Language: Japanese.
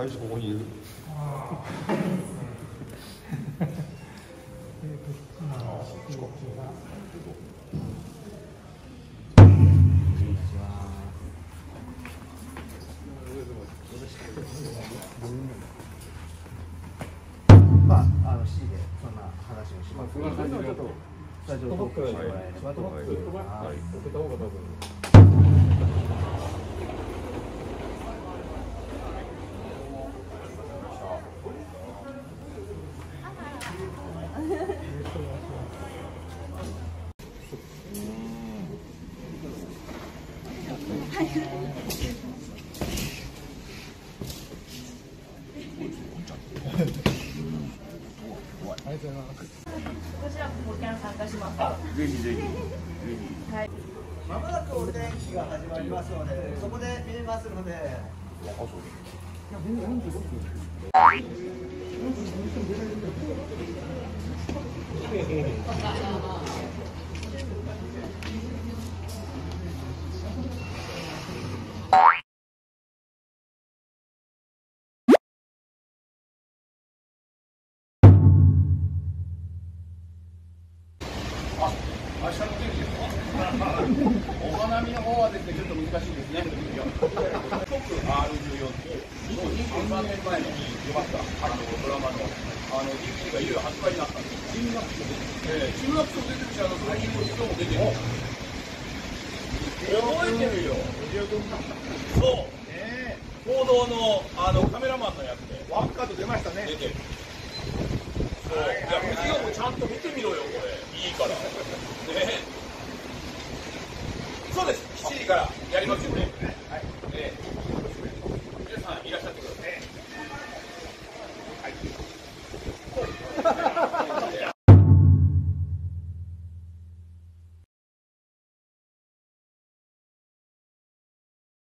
大使ここにいる。まあ、あの C でそんな話をします。ちょっと。スタジオトークしてもらえれば。と思い。ます。こちらもキャン参加します。ぜひぜひまもなくお天気が始まりますので、そこで見れますので。明日の天気ですかお花見の方はですね、ちょっと難しいですね。僕 R14 って、23年前に出ました、あのドラマのあの DVD がいよいよ発売になったんです。新学賞えー、新学賞出てるし、あの最近の人も出てる。覚えてるよ。そう。ね報道のあのカメラマンのやつで。ワンカード出ましたね。出てる。そう。いや、藤尾もちゃんと見てみろよ、これ。いいから。ねそうです。7時からやりますよね。